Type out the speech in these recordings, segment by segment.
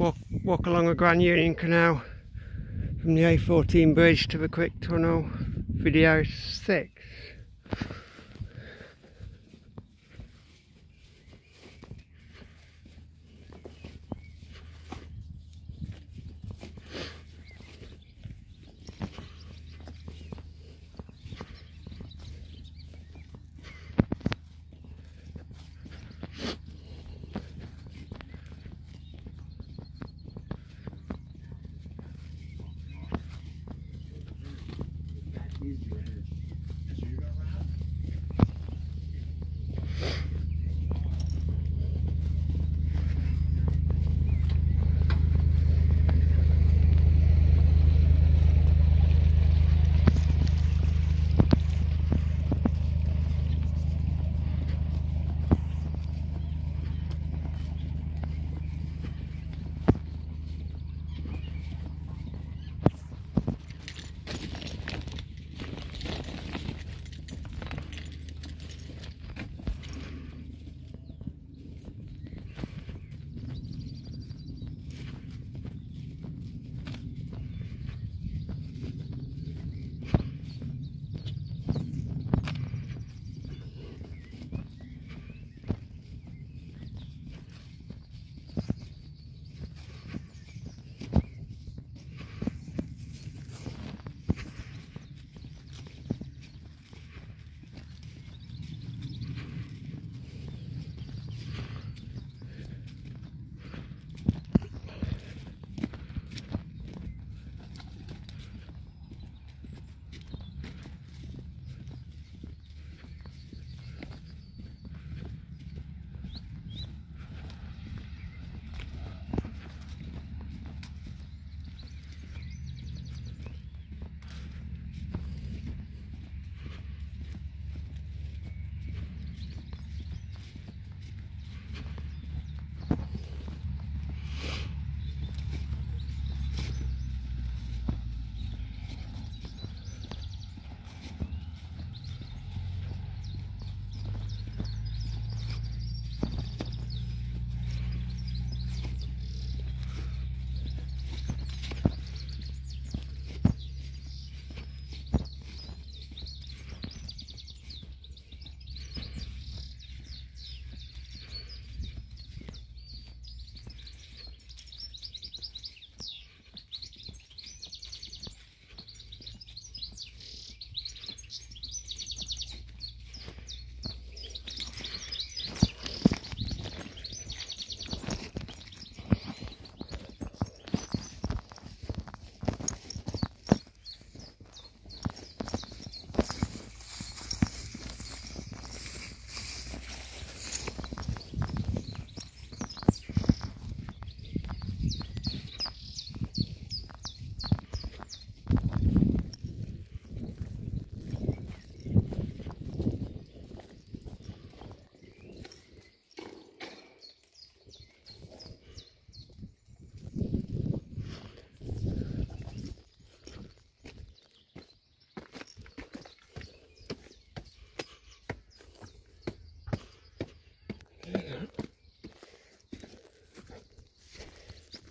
walk, walk along the Grand Union Canal from the A14 bridge to the Crick Tunnel, video 6.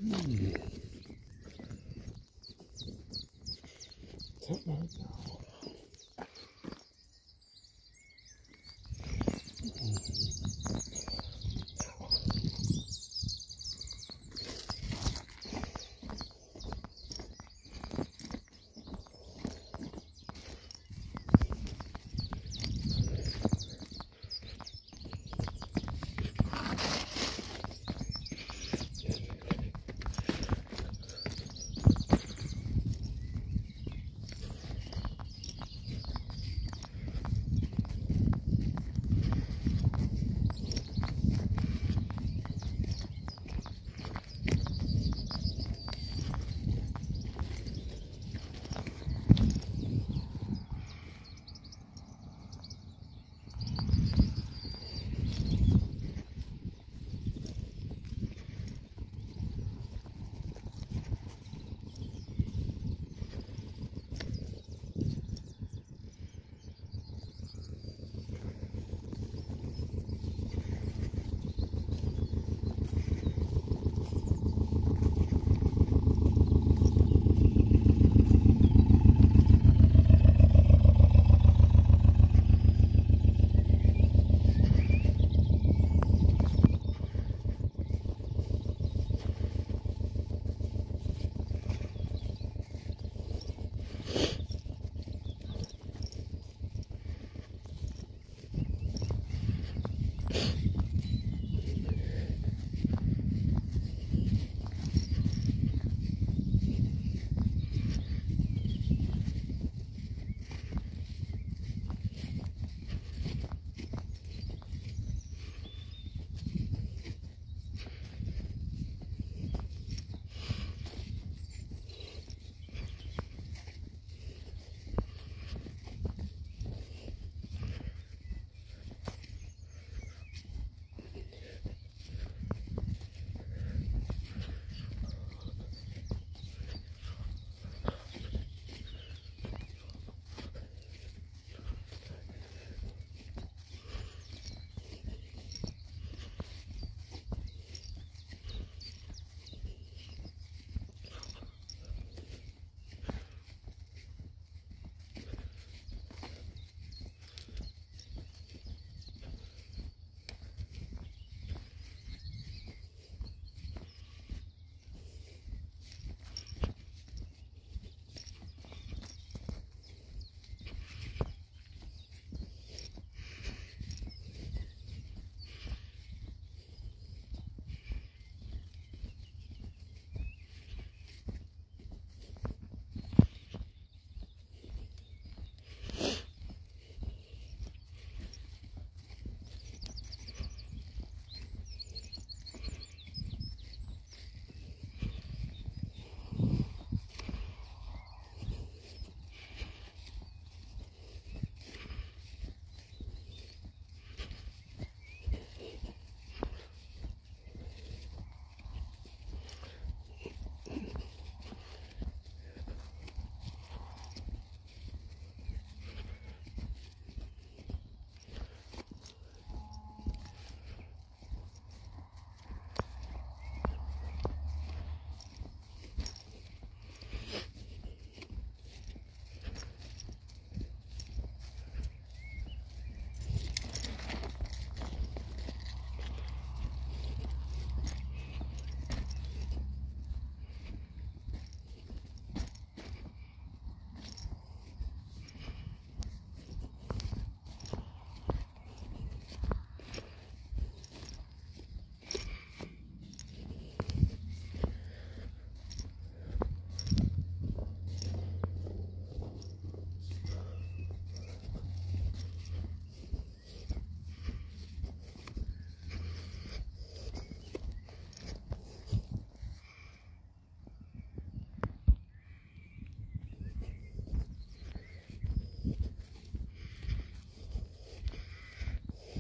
Mm. There you go.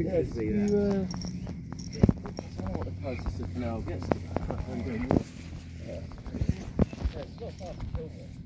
Yeah, see that. You, uh, I don't know what the closest the canal gets to that. Yeah. Yeah, it's not far from